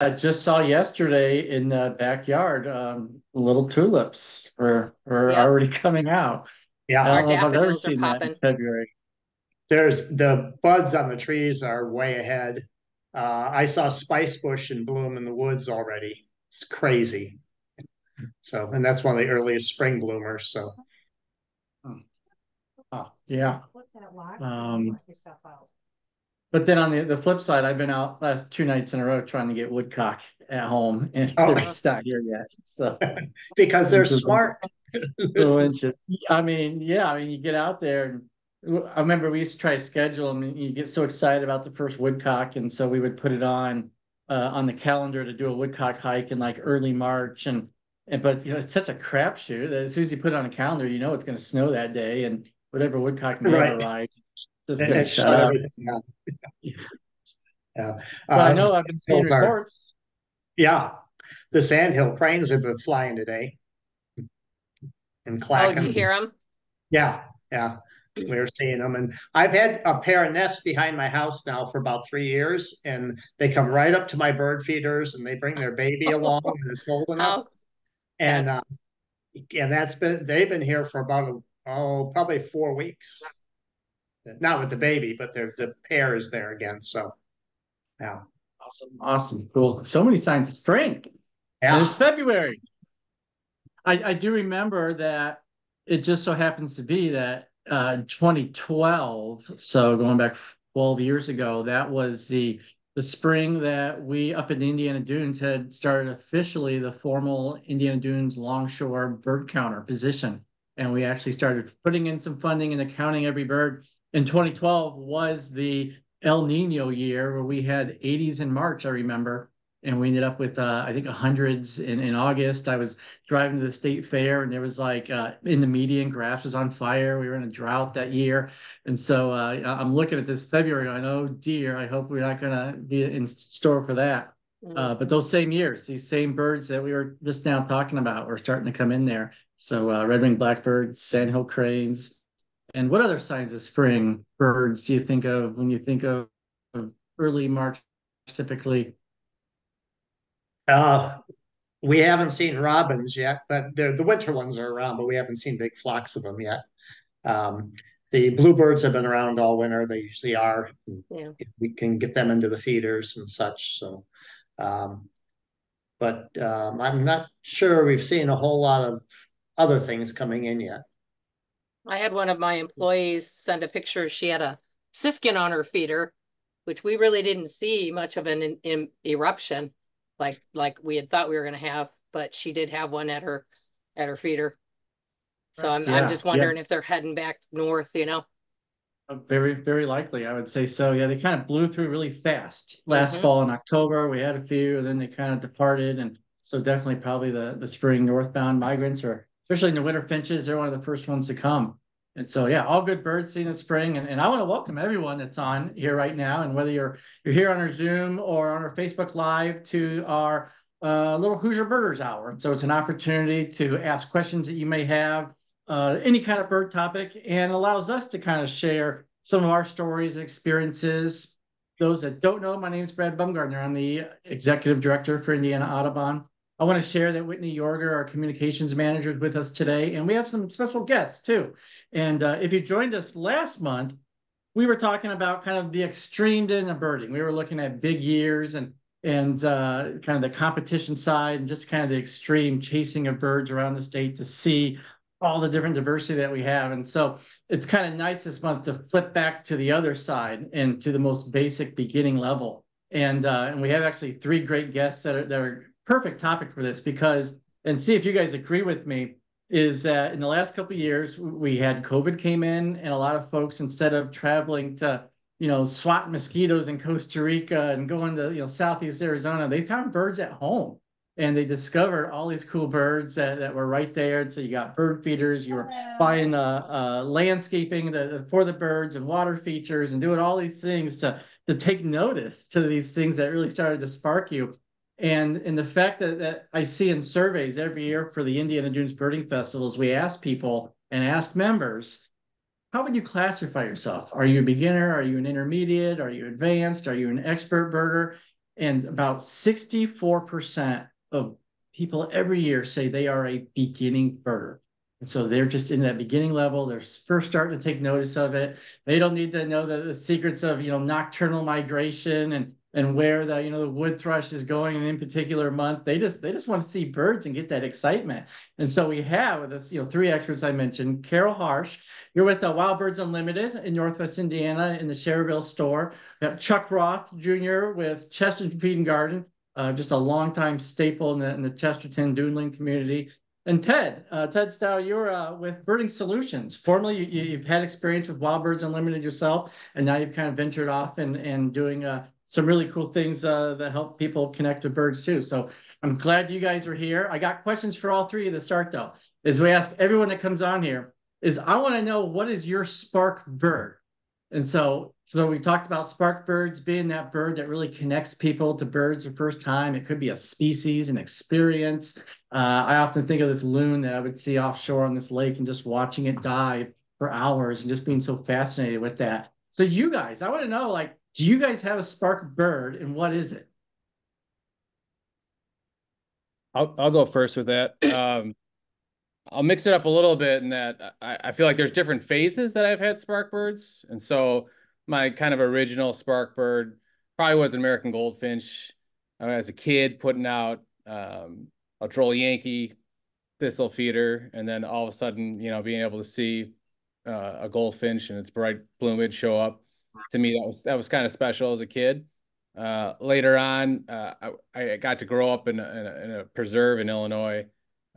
I just saw yesterday in the backyard, um, little tulips were, were Yeah. already coming out. Yeah, don't know if I've ever daffodils are seen that in popping. February. there's the buds on the trees are way ahead. Uh, I saw spice bush in bloom in the woods already. It's crazy. So, and that's one of the earliest spring bloomers. So, Oh, yeah. Put that wax Um, and knock yourself out. But then on the, the flip side, I've been out last two nights in a row trying to get woodcock at home and Oh. they're just not here yet. So. because they're smart. I mean, yeah, I mean, you get out there and I remember we used to try to schedule them and you get so excited about the first woodcock. And so we would put it on, uh, on the calendar to do a woodcock hike in like early March and, and, but you know, it's such a crapshoot that as soon as you put it on a calendar, you know, it's going to snow that day and whatever woodcock may Right. have arrived, just And going to it shut shut up. everything down. Yeah. But I Uh, know I've been seeing those are- Yeah, the sandhill cranes have been flying today. And Oh, did you hear them? Yeah, yeah, we were seeing them, and I've had a pair of nests behind my house now for about three years, and they come right up to my bird feeders, and they bring their baby along, and it's old enough, How, and uh, and that's been they've been here for about oh probably four weeks. Not with the baby, but the the pair is there again. So, yeah, Awesome. Awesome. Cool. So many signs of spring. And it's February. I, I do remember that it just so happens to be that uh 2012, so going back 12 years ago, that was the the spring that we up in the Indiana Dunes had started officially the formal Indiana Dunes longshore bird counter position. And we actually started putting in some funding and accounting every bird. In 2012 was the El Nino year where we had 80s in March, I remember and we ended up with uh, I think hundreds in, in August. I was driving to the state fair and there was like uh, in the median grass was on fire. We were in a drought that year, and so uh, I'm looking at this February. I know, dear, I hope we're not gonna be in store for that. Uh, but those same years, these same birds that we were just now talking about, were starting to come in there. So uh, red-winged blackbirds, sandhill cranes, and what other signs of spring birds do you think of when you think of, of early March, typically? uh, we haven't seen robins yet, but they're the winter ones are around, but we haven't seen big flocks of them yet. Um, the bluebirds have been around all winter. They usually are. Yeah. We can get them into the feeders and such. So, um, but um, I'm not sure we've seen a whole lot of other things coming in yet. I had one of my employees send a picture. She had a siskin on her feeder, which we really didn't see much of an in, in eruption, like like we had thought we were going to have. But she did have one at her at her feeder. So I'm Yeah, I'm just yeah. wondering if they're heading back north. You know. Uh, Very, very likely, I would say so. Yeah, they kind of blew through really fast last Mhm. fall in October. We had a few, and then they kind of departed. And so definitely probably the the spring northbound migrants or especially in the winter finches, they're one of the first ones to come. And so yeah, all good birds seen in spring. And, and I want to welcome everyone that's on here right now. And whether you're you're here on our Zoom or on our Facebook Live to our uh, little Hoosier Birders Hour. So it's an opportunity to ask questions that you may have uh, any kind of bird topic and allows us to kind of share some of our stories and experiences. Those that don't know, my name is Brad Bumgardner. I'm the executive director for Indiana Audubon. I want to share that Whitney Yoerger, our communications manager, is with us today, and we have some special guests too. And uh, if you joined us last month, we were talking about kind of the extreme in the birding. We were looking at big years and and uh, kind of the competition side and just kind of the extreme chasing of birds around the state to see all the different diversity that we have. And so it's kind of nice this month to flip back to the other side and to the most basic beginning level. And uh, and we have actually three great guests that are that are perfect topic for this because and see if you guys agree with me is that in the last couple of years we had COVID came in and a lot of folks instead of traveling to you know swat mosquitoes in Costa Rica and going to you know southeast Arizona they found birds at home and they discovered all these cool birds that, that were right there. So you got bird feeders, you were buying uh, uh, landscaping the, for the birds and water features and doing all these things to to take notice to these things that really started to spark you. And and the fact that, that I see in surveys every year for the Indiana Dunes Birding Festivals, we ask people and ask members, how would you classify yourself? Are you a beginner? Are you an intermediate? Are you advanced? Are you an expert birder? And about sixty-four percent of people every year say they are a beginning birder. And so they're just in that beginning level. They're first starting to take notice of it. They don't need to know the, the secrets of you know nocturnal migration and and where the you know the wood thrush is going in any particular month. They just they just want to see birds and get that excitement. And so we have with us you know three experts I mentioned. Carol Harsh, you're with uh, Wild Birds Unlimited in Northwest Indiana in the Schererville store. We have Chuck Roth Jr. with Chesterton Feed and Garden, uh, just a longtime staple in the, in the Chesterton Duneland community. And Ted, uh, Ted Stowe, you're uh, with Birding Solutions. Formerly, you, have had experience with Wild Birds Unlimited yourself, and now you've kind of ventured off and, and doing uh, some really cool things uh, that help people connect with birds too. So I'm glad you guys are here. I got questions for all three of the start though. Is we ask everyone that comes on here is I want to know what is your spark bird? And so, so we talked about spark birds being that bird that really connects people to birds the first time. It could be a species, an experience. Uh, I often think of this loon that I would see offshore on this lake and just watching it dive for hours and just being so fascinated with that. So you guys, I want to know, like, do you guys have a spark bird and what is it? I'll I'll go first with that. Um, I'll mix it up a little bit in that I, I feel like there's different phases that I've had spark birds, and so my kind of original spark bird probably was an American goldfinch. Uh, as a kid, putting out um, a Droll Yankee thistle feeder, and then all of a sudden, you know, being able to see uh, a goldfinch and its bright plumage show up to me that was that was kind of special as a kid. Uh, later on, uh, I, I, got to grow up in a, in a, in a preserve in Illinois,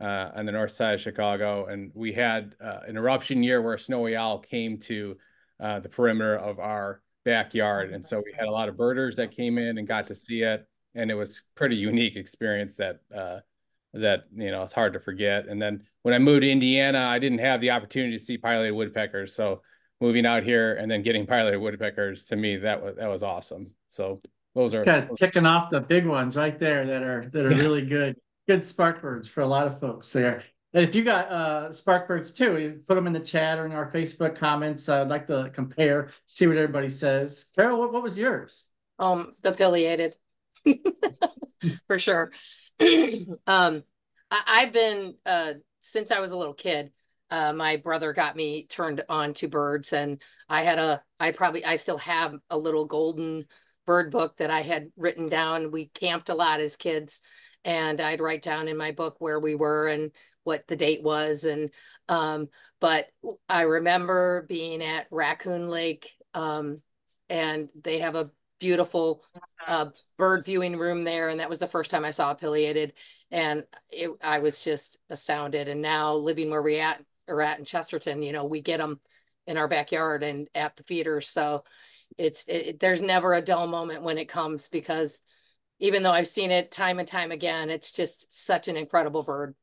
uh, on the north side of Chicago, and we had uh, an eruption year where a snowy owl came to uh, the perimeter of our backyard, and so we had a lot of birders that came in and got to see it, and it was pretty unique experience that uh, that you know it's hard to forget. And then when I moved to Indiana, I didn't have the opportunity to see pileated woodpeckers, so moving out here and then getting pileated woodpeckers to me that was that was awesome. So those are kind of ticking off the big ones right there that are that are really good good spark birds for a lot of folks there. And if you got uh spark birds too, you put them in the chat or in our Facebook comments. I'd like to compare, see what everybody says. Carol, what, what was yours? Um, the pileated, for sure. um, I, I've been uh since I was a little kid uh, my brother got me turned on to birds and i had a i probably i still have a little golden bird book that i had written down. We camped a lot as kids and i'd write down in my book where we were and what the date was and um, but i remember being at raccoon lake um, and they have a beautiful uh, bird viewing room there and that was the first time i saw a pileated and it, i was just astounded. And now living where we at are at in Chesterton, you know, we get them in our backyard and at the feeders. So it's it, there's never a dull moment when it comes because even though I've seen it time and time again, it's just such an incredible bird.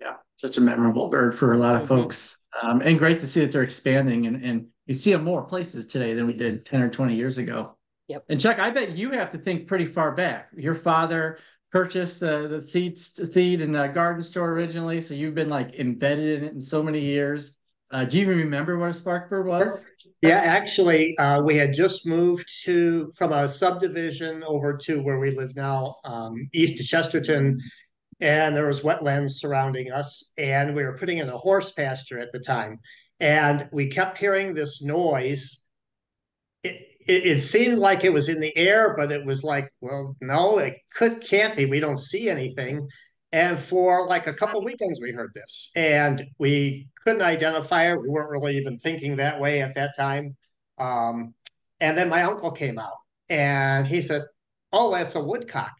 Yeah, such a memorable bird for a lot of mm-hmm. folks. Um, and great to see that they're expanding and, and you see them more places today than we did 10 or 20 years ago. Yep. And Chuck, I bet you have to think pretty far back. Your father purchased the the seeds seed in the garden store originally, so you've been like embedded in it in so many years. Uh, do you even remember what a sparkbird was? Yeah, actually, uh, we had just moved to from a subdivision over to where we live now, um, east of Chesterton, and there was wetlands surrounding us, and we were putting in a horse pasture at the time, and we kept hearing this noise. It, it, seemed like it was in the air, but it was like, well, no, it could can't be. We don't see anything. And for like a couple weekends, we heard this, and we couldn't identify it. We weren't really even thinking that way at that time. Um, and then my uncle came out, and he said, "Oh, that's a woodcock."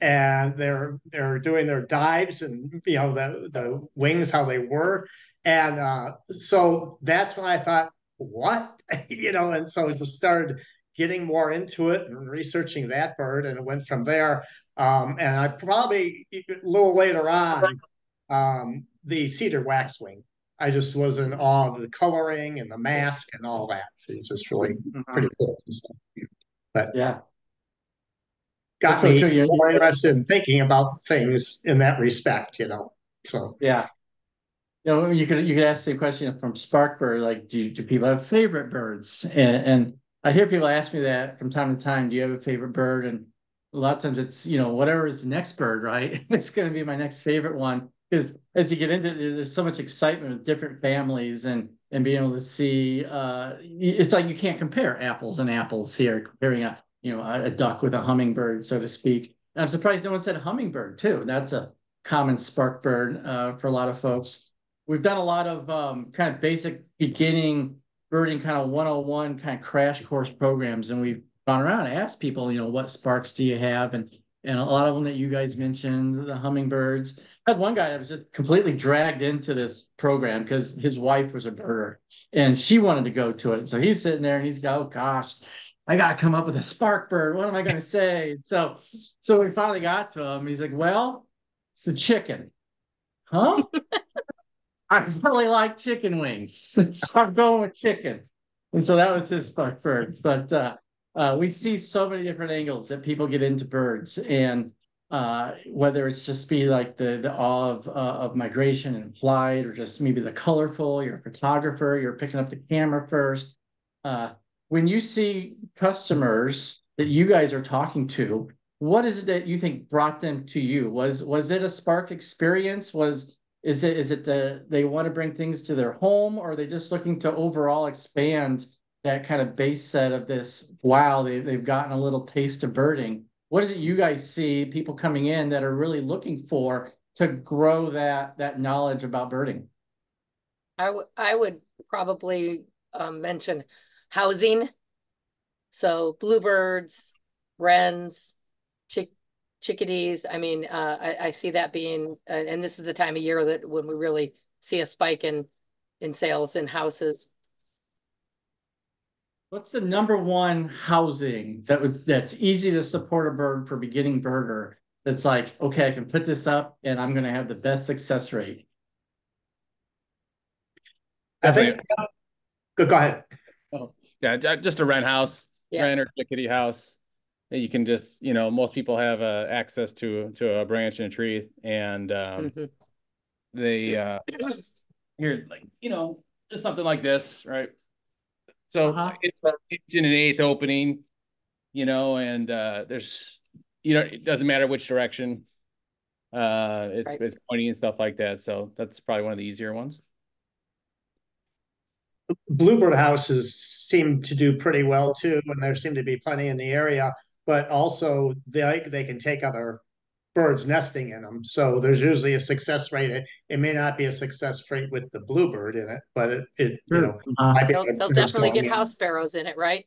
And they're they're doing their dives and you know the the wings how they were, and uh, so that's when I thought, what? You know and so I just started getting more into it and researching that bird and it went from there. Um, and i probably a little later on um, the cedar waxwing. I just was in awe of the coloring and the mask and all that. So it's just really mm-hmm. pretty cool. So, but yeah. got That's me more interested in thinking about things in that respect you know so. Yeah you know, you could you could ask the question from Sparkbird, like, do do people have favorite birds? And, and I hear people ask me that from time to time. Do you have a favorite bird? And a lot of times it's, you know, whatever is the next bird, right? It's gonna be my next favorite one. Because as you get into it, there's so much excitement with different families and and being able to see uh it's like you can't compare apples and apples here, comparing a you know, a, a duck with a hummingbird, so to speak. And I'm surprised no one said hummingbird too. That's a common spark bird uh for a lot of folks. We've done a lot of um kind of basic beginning birding kind of 101 kind of crash course programs and we've gone around and asked people, you know, what sparks do you have? And and a lot of them that you guys mentioned, the hummingbirds. I had one guy that was just completely dragged into this program because his wife was a birder and she wanted to go to it. So he's sitting there and he's go, oh gosh, I gotta come up with a spark bird. What am I gonna say? So so we finally got to him. He's like, Well, it's the chicken. Huh? I really like chicken wings. So I'm going with chicken. And so that was his spark bird. But uh uh, we see so many different angles that people get into birds and uh, whether it's just be like the the awe of uh, of migration and flight or just maybe the colorful you're a photographer you're picking up the camera first uh, when you see customers that you guys are talking to what is it that you think brought them to you was was it a spark experience was is it is it the they want to bring things to their home or are they just looking to overall expand that kind of base set of this? Wow they, they've gotten a little taste of birding. What is it you guys see people coming in that are really looking for to grow that that knowledge about birding? I I would probably um, mention housing. So bluebirds, wrens, chickadees. I mean, uh, I, I see that being, uh, and this is the time of year that when we really see a spike in, in sales in houses. what's the number one housing that would that's easy to support a bird for beginning birder that's like okay i can put this up and i'm going to have the best success rate I think, go, go ahead. Yeah, just a rent house, Yeah. rent or chickadee house. That You can just, you know, most people have uh, access to to a branch and a tree, and um, Mhm. they uh, here, like you know, just something like this, right? So Uh-huh. it's, it's in an eighth opening, you know, and uh, there's, you know, it doesn't matter which direction. Uh, it's Right. it's pointing and stuff like that. So that's probably one of the easier ones. Bluebird houses seem to do pretty well too, and there seem to be plenty in the area. But also, they they can take other birds nesting in them. So there's usually a success rate. It, it may not be a success rate with the bluebird in it, but it, it you know Uh, might be They'll, they'll definitely get in. house sparrows in it, right?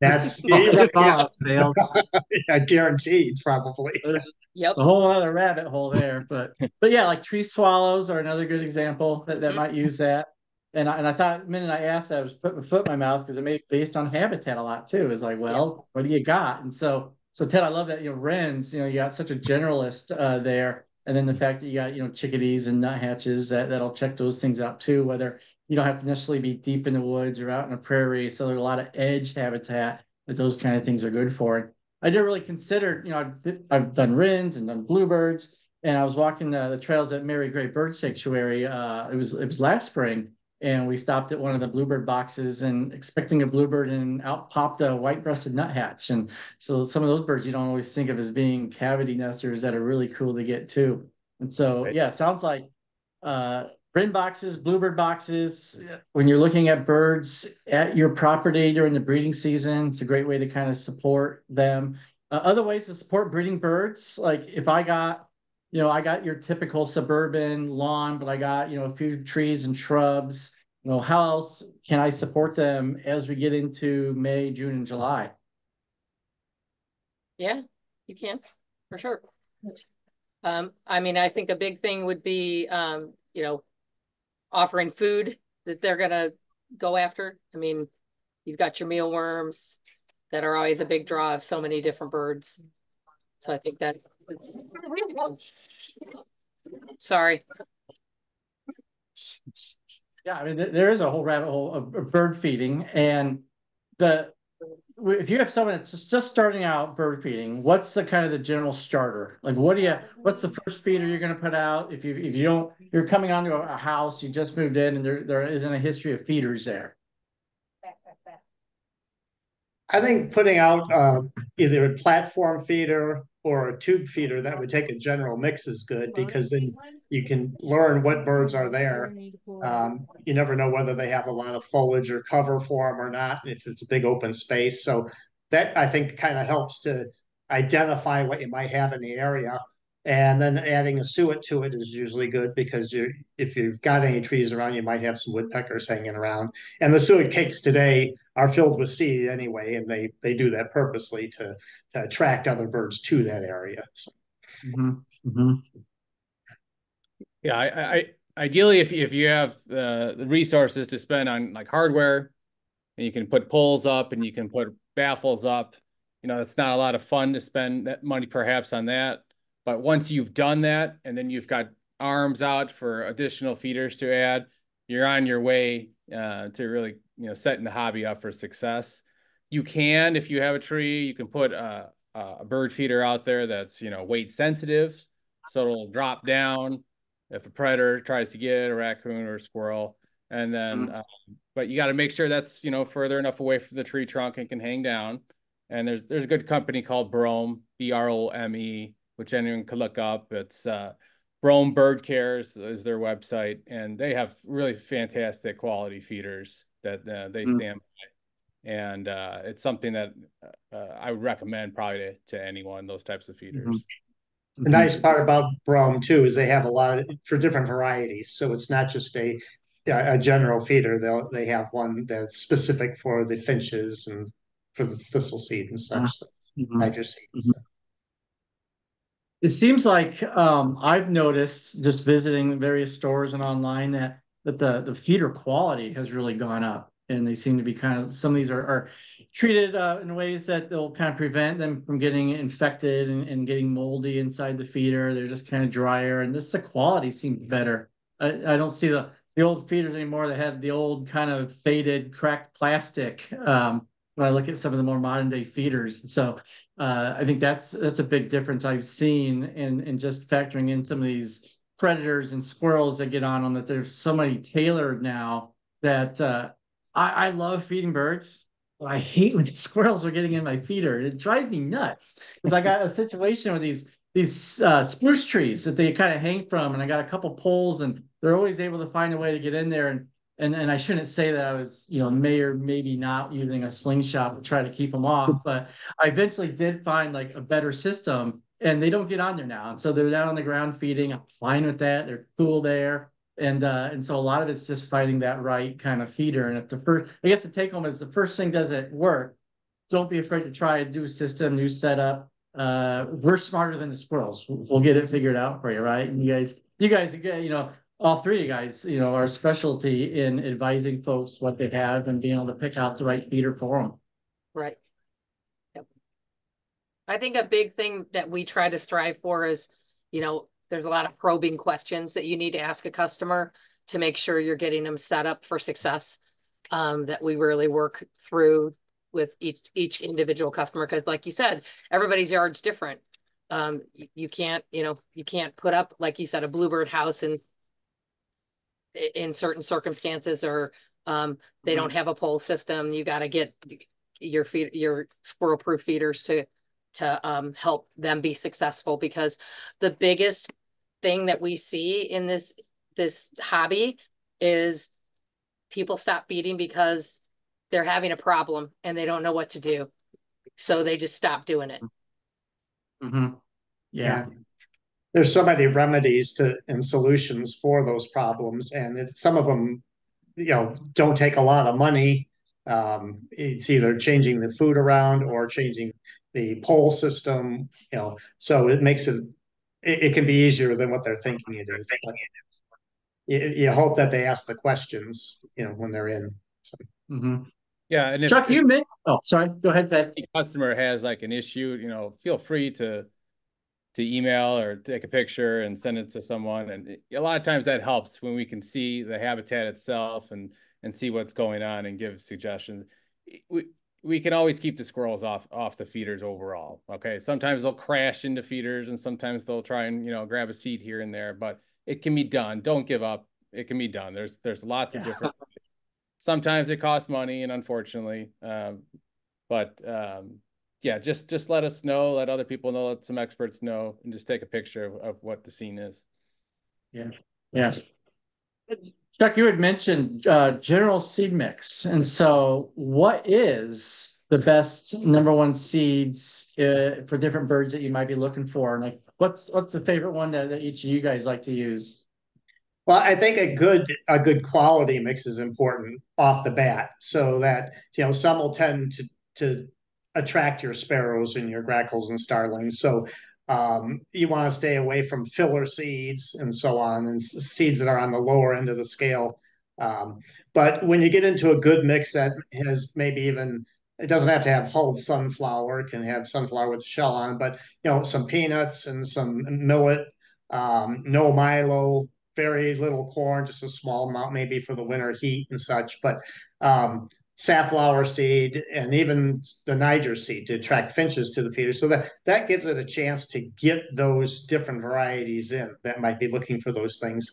That's if all yeah, else yeah, guaranteed, probably. there's Yep. a whole other rabbit hole there. But but yeah, like tree swallows are another good example that, that might use that. And I, and I thought the minute I asked that, I was putting my foot in my mouth because it made based on habitat a lot too. It's like, well, what do you got? And so so Ted, I love that you know wrens. You know, you got such a generalist uh, there, and then the fact that you got you know chickadees and nuthatches that that'll check those things out too. Whether you don't have to necessarily be deep in the woods or out in a prairie, so there's a lot of edge habitat that those kind of things are good for. I didn't really consider, you know, I've, I've done wrens and done bluebirds, and I was walking the, the trails at Mary Gray Bird Sanctuary. Uh, it was it was last spring, and we stopped at one of the bluebird boxes and expecting a bluebird, and out popped a white-breasted nuthatch. And so some of those birds you don't always think of as being cavity nesters that are really cool to get too. And so Right. yeah, sounds like uh, wren boxes, bluebird boxes. When you're looking at birds at your property during the breeding season, it's a great way to kind of support them. Uh, other ways to support breeding birds, like if I got, you know, I got your typical suburban lawn, but I got, you know, a few trees and shrubs. You know, how else can I support them as we get into May, June, and July? Yeah, you can, for sure. Um, I mean, I think a big thing would be, um, you know, offering food that they're gonna go after. I mean, you've got your mealworms that are always a big draw of so many different birds. So I think that's- sorry. Yeah, I mean, there, there is a whole rabbit hole of, of bird feeding and the, if you have someone that's just, just starting out bird feeding, what's the kind of the general starter? Like, what do you, what's the first feeder you're gonna put out? If you, if you don't, you're coming onto a, a house, you just moved in and there, there isn't a history of feeders there. I think putting out uh either a platform feeder or a tube feeder that would take a general mix is good because then you can learn what birds are there. Um, you never know whether they have a lot of foliage or cover for them or not, if it's a big open space. So that I think kind of helps to identify what you might have in the area. And then adding a suet to it is usually good because you if you've got any trees around, you might have some woodpeckers hanging around. And the suet cakes today are filled with seed anyway, and they they do that purposely to to attract other birds to that area. So. Mhm, mhm. Yeah, I, I ideally if if you have uh, the resources to spend on like hardware, and you can put poles up and you can put baffles up, you know, it's not a lot of fun to spend that money perhaps on that. But once you've done that, and then you've got arms out for additional feeders to add, you're on your way uh, to really, you know, setting the hobby up for success. You can, if you have a tree, you can put a, a bird feeder out there that's, you know, weight sensitive, so it'll drop down if a predator tries to get it, a raccoon or a squirrel. And then, um, but you got to make sure that's you know further enough away from the tree trunk and can hang down. And there's there's a good company called Brome, B R O M E, which anyone could look up. It's uh, Brome Bird Cares is their website, and they have really fantastic quality feeders that uh, they Mm. stand by. And uh, it's something that uh, I would recommend probably to, to anyone those types of feeders. The nice part about Brome too is they have a lot of, for different varieties, so it's not just a a general feeder. They'll they have one that's specific for the finches and for the thistle seed and such. Mhm. Niger seed. Mhm. It seems like um I've noticed just visiting various stores and online that that the the feeder quality has really gone up. And they seem to be kind of some of these are are treated uh in ways that they'll kind of prevent them from getting infected and, and getting moldy inside the feeder. They're just kind of drier and just the quality seems better. I, I don't see the the old feeders anymore that have the old kind of faded cracked plastic um when I look at some of the more modern day feeders. So uh, I think that's that's a big difference I've seen in in just factoring in some of these predators and squirrels that get on them. That there's so many tailored now that uh, I, I love feeding birds. But I hate when squirrels are getting in my feeder. It drives me nuts because I got a situation with these these uh, spruce trees that they kind of hang from, and I got a couple poles, and they're always able to find a way to get in there. And and and I shouldn't say that I was, you know, may or maybe not using a slingshot to try to keep them off, but I eventually did find like a better system and they don't get on there now. And so they're down on the ground feeding. I'm fine with that. They're cool there. And uh, and so a lot of it's just finding that right kind of feeder. And if the first, I guess the take home is the first thing doesn't work, don't be afraid to try a new system, new setup. Uh, we're smarter than the squirrels. We'll we'll get it figured out for you, right? And you guys, you guys, again, you know, all three of you guys, you know, our specialty in advising folks what they have and being able to pick out the right feeder for them. Right. Yep. I think a big thing that we try to strive for is, you know, there's a lot of probing questions that you need to ask a customer to make sure you're getting them set up for success. Um, that we really work through with each each individual customer because like you said, everybody's yard's different. Um, you, you can't, you know, you can't put up, like you said, a bluebird house and in certain circumstances or um, they don't have a pole system. You got to get your feed your squirrel proof feeders to to um, help them be successful because the biggest thing that we see in this this hobby is people stop feeding because they're having a problem and they don't know what to do so they just stop doing it Mm-hmm. Yeah. There's so many remedies to and solutions for those problems, and it, some of them, you know, don't take a lot of money. Um, it's either changing the food around or changing the pole system, you know, so it makes it it, it can be easier than what they're thinking it is. But you, you hope that they ask the questions, you know, when they're in. Mm-hmm. Yeah, and if, Chuck, if you mentioned, oh, sorry, go ahead, Ted. any customer has like an issue, you know, feel free to to email or take a picture and send it to someone. And a lot of times that helps when we can see the habitat itself and and see what's going on and give suggestions. We we can always keep the squirrels off off the feeders overall. Okay, sometimes they'll crash into feeders and sometimes they'll try and you know grab a seat here and there, but it can be done. Don't give up. It can be done. There's there's lots of different sometimes it costs money and unfortunately um, But um, yeah, just just let us know, let other people know, let some experts know, and just take a picture of, of what the scene is. Yeah. Yeah. Chuck, you had mentioned uh general seed mix, and so what is the best number one seeds uh for different birds that you might be looking for? And like, what's what's the favorite one that, that each of you guys like to use? Well, I think a good a good quality mix is important off the bat, so that you know some will tend to to attract your sparrows and your grackles and starlings. So um, you want to stay away from filler seeds and so on, and seeds that are on the lower end of the scale. Um, but when you get into a good mix that has maybe even it doesn't have to have hulled sunflower, it can have sunflower with shell on, but you know some peanuts and some millet, um, no milo, very little corn, just a small amount maybe for the winter heat and such. But um, safflower seed and even the Niger seed to attract finches to the feeder. So that that gives it a chance to get those different varieties in that might be looking for those things.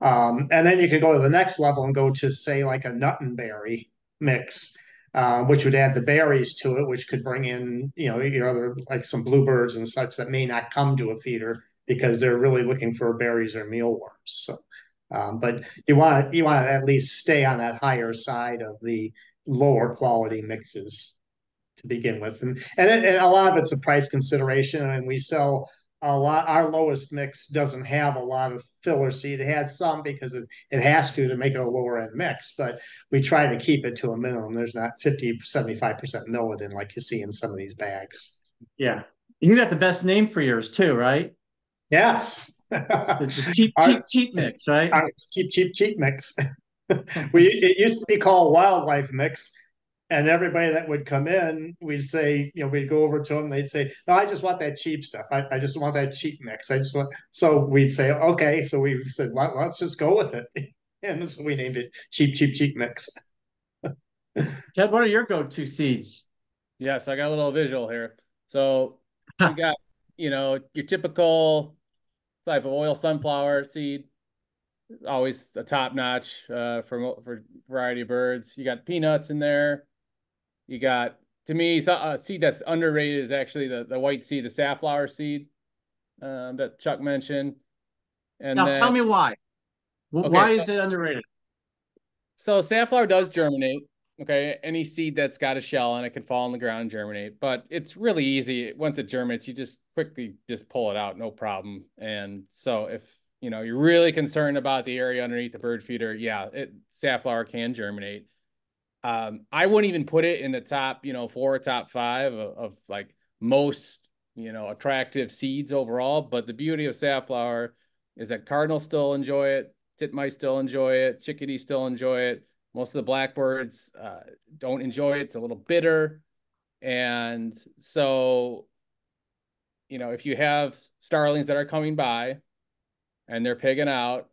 Um, and then you can go to the next level and go to say like a nut and berry mix, uh, which would add the berries to it, which could bring in you know your other like some bluebirds and such that may not come to a feeder because they're really looking for berries or mealworms. So, um, but you want you want to at least stay on that higher side of the lower quality mixes to begin with, and and, it, and a lot of it's a price consideration. I mean, we sell a lot. Our lowest mix doesn't have a lot of filler seed. It has some because it, it has to to make it a lower end mix, but we try to keep it to a minimum. There's not 50, 75% millet in like you see in some of these bags. Yeah. You got the best name for yours too, right? Yes. It's a cheap, Our- cheap, cheap mix, right? Cheap, cheap, cheap mix. we it used to be called wildlife mix, and everybody that would come in, we'd say, you know, we'd go over to them. They'd say, "No, I just want that cheap stuff. I, I just want that cheap mix. I just want." So we'd say, "Okay." So we said, well, "Let's just go with it," and so we named it cheap, cheap, cheap mix. Ted, what are your go-to seeds? Yes, I got a little visual here. So you got, you know, your typical type of oil sunflower seed, always a top notch uh, for for variety of birds. You got peanuts in there. You got to me a seed that's underrated is actually the the white seed, the safflower seed um, that Chuck mentioned. And Now then, tell me why. Okay, Why is it underrated? So safflower does germinate. Okay, any seed that's got a shell on it can fall on the ground and germinate, but it's really easy. Once it germinates, you just quickly just pull it out, no problem. And so if you know you're really concerned about the area underneath the bird feeder, yeah, it safflower can germinate. Um, I wouldn't even put it in the top, you know, four, top five of, of like most, you know, attractive seeds overall. But the beauty of safflower is that cardinals still enjoy it, titmice still enjoy it, chickadees still enjoy it. Most of the blackbirds uh, don't enjoy it. It's a little bitter. And so, you know, if you have starlings that are coming by and they're pigging out,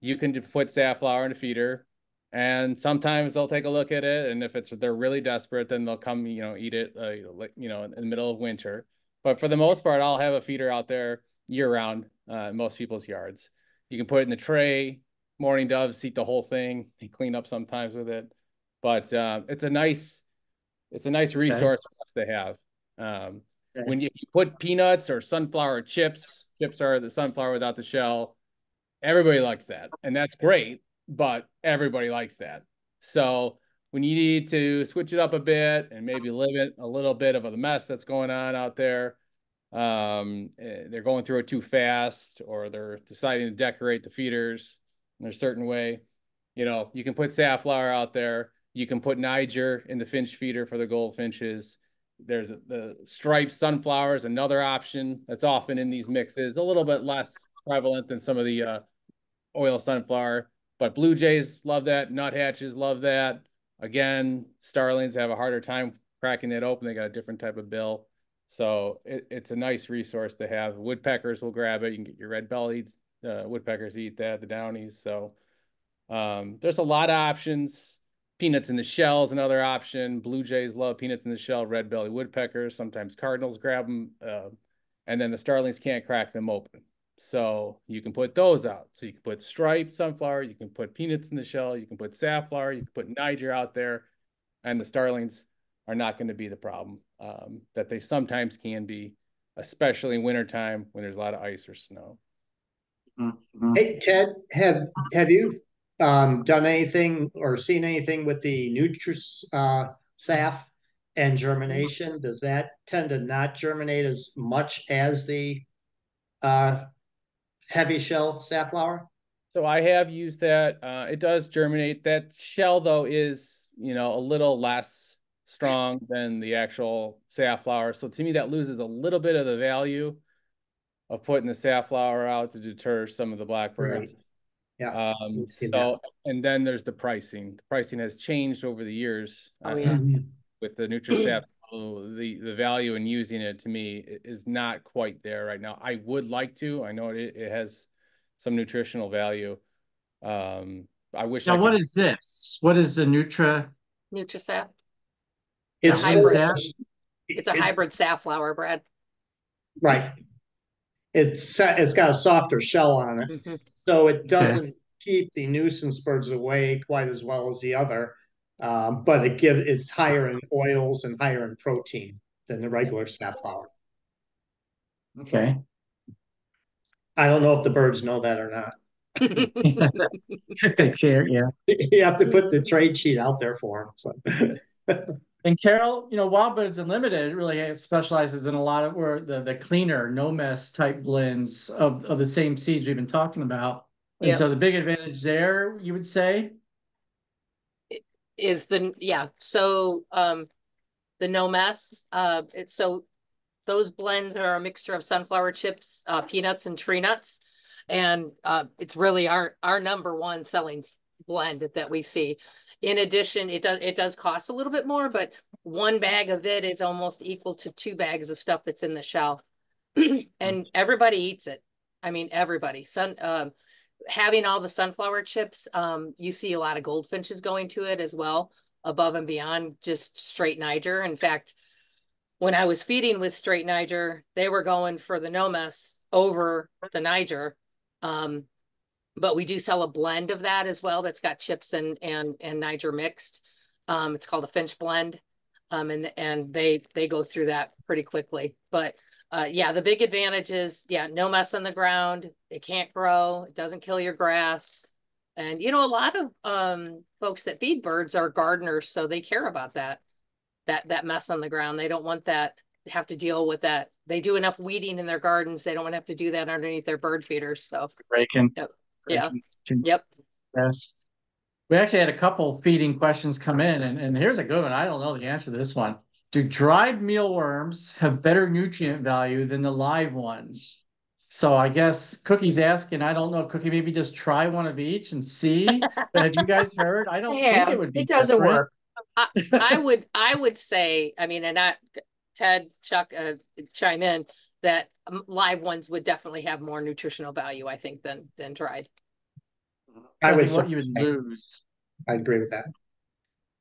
you can put safflower in a feeder. And sometimes they'll take a look at it. And if it's they're really desperate, then they'll come, you know, eat it, uh, like, you know, in the middle of winter. But for the most part, I'll have a feeder out there year round uh, in most people's yards. You can put it in the tray. Mourning doves eat the whole thing. They clean up sometimes with it, but uh, it's a nice, it's a nice resource for us to have. Um, when you, you put peanuts or sunflower chips, chips are the sunflower without the shell. Everybody likes that, and that's great. But everybody likes that. So when you need to switch it up a bit and maybe limit a little bit of the mess that's going on out there, um, eh, they're going through it too fast, or they're deciding to decorate the feeders in a certain way. You know, you can put safflower out there. You can put Niger in the finch feeder for the goldfinches. There's the striped sunflowers, another option that's often in these mixes, a little bit less prevalent than some of the uh, oil sunflower. But blue jays love that. Nuthatches love that. Again, starlings have a harder time cracking it open. They got a different type of bill. So it, it's a nice resource to have. Woodpeckers will grab it. You can get your red bellied uh, woodpeckers eat that, the downies. So um, there's a lot of options. Peanuts in the shell is another option. Blue jays love peanuts in the shell. Red belly woodpeckers. Sometimes cardinals grab them. Uh, and then the starlings can't crack them open. So you can put those out. So you can put striped sunflower. You can put peanuts in the shell. You can put safflower. You can put Niger out there. And the starlings are not going to be the problem. Um, that they sometimes can be, especially in wintertime when there's a lot of ice or snow. Mhm. Hey, Ted, have, have you, um, done anything or seen anything with the Nutris, uh, saf and germination? Does that tend to not germinate as much as the, uh, heavy shell safflower? So I have used that. Uh, it does germinate. That shell though is, you know, a little less strong than the actual safflower. So to me, that loses a little bit of the value of putting the safflower out to deter some of the blackbirds. Yeah, Um, we've seen so, and then there's the pricing. The pricing has changed over the years. Oh, uh, yeah. With the Nutrisaf, oh, the, the value in using it to me is not quite there right now. I would like to, I know it, it has some nutritional value. Um, I wish. Now, what could- is this? What is the Nutra? Nutrisaf. It's a hybrid. Saf? It's a it- hybrid safflower, bread. Right. It's, it's got a softer shell on it, Mhm. So it doesn't keep the nuisance birds away quite as well as the other. Um, but it gives, it's higher in oils and higher in protein than the regular safflower. Okay. I don't know if the birds know that or not. They care, yeah. You have to put the trade sheet out there for them, so. And Carol, you know, Wild Birds Unlimited really specializes in a lot of where the the cleaner, no mess type blends of of the same seeds we've been talking about. And Yeah. so the big advantage there, you would say, Is the, yeah, so, um, the no mess, uh, it's so. Those blends are a mixture of sunflower chips, uh, peanuts and tree nuts. And, uh, it's really our, our number one selling blend that we see. In addition, it does, it does cost a little bit more, but one bag of it is almost equal to two bags of stuff that's in the shell. And everybody eats it. I mean, everybody, sun, um, having all the sunflower chips, um, you see a lot of goldfinches going to it as well, above and beyond just straight Niger. In fact, when I was feeding with straight Niger, they were going for the no mess over the Niger. Um, but we do sell a blend of that as well that's got chips and and and Niger mixed. Um, it's called a Finch blend. Um, and and they they go through that pretty quickly. But uh, yeah, the big advantage is yeah, no mess on the ground. It can't grow. It doesn't kill your grass. And you know, a lot of um folks that feed birds are gardeners, so they care about that that that mess on the ground. They don't want that have to deal with that. They do enough weeding in their gardens. They don't want to have to do that underneath their bird feeders. So breaking. Yep. Yeah. Yep. Yes. We actually had a couple feeding questions come in, and, and here's a good one. I don't know the answer to this one. Do dried mealworms have better nutrient value than the live ones? So I guess Cookie's asking, I don't know, Cookie, maybe just try one of each and see. But have you guys heard? I don't think it would be it doesn't different. work. I would I would say, I mean, and not Ted, Chuck, uh, chime in that um, live ones would definitely have more nutritional value, I think, than than dried. I would What you would say- lose. I agree with that.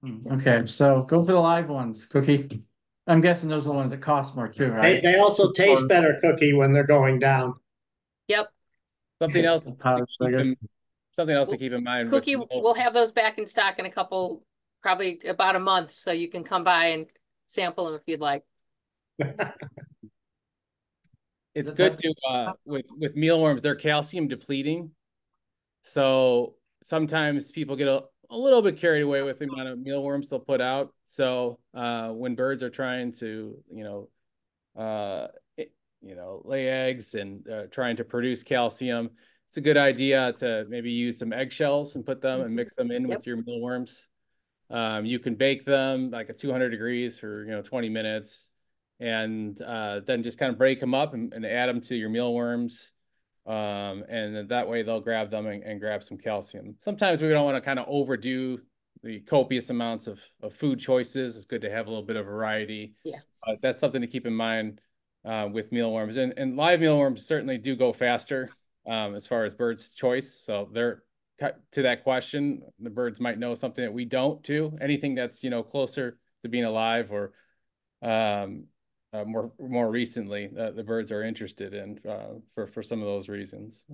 Hmm, Okay, so go for the live ones, Cookie. I'm guessing those are the ones that cost more too, They, right? they also taste better cookie when they're going down. Yep, Something else. to keep in- Something else to keep in mind. Cookie, we'll have those back in stock in a couple, probably about a month, so you can come by and sample them if you'd like. It's good to, uh, with, with mealworms, they're calcium depleting. So sometimes people get a, a little bit carried away with the amount of mealworms they'll put out. So, uh, when birds are trying to, you know, uh, it- you know, lay eggs and, uh, trying to produce calcium, it's a good idea to maybe use some eggshells and put them and mix them in with your mealworms. Um, you can bake them like at two hundred degrees for, you know, twenty minutes. And, uh, then just kind of break them up and, and add them to your mealworms. Um, and then that way they'll grab them and, and grab some calcium. Sometimes we don't want to kind of overdo the copious amounts of, of food choices. It's good to have a little bit of variety. Yeah. Uh, that's something to keep in mind, uh, with mealworms and, and live mealworms certainly do go faster, um, as far as birds' choice. So they're cut to that question. The birds might know something that we don't too. Anything that's, you know, closer to being alive or, um, uh, more more recently, uh, the birds are interested in uh, for for some of those reasons.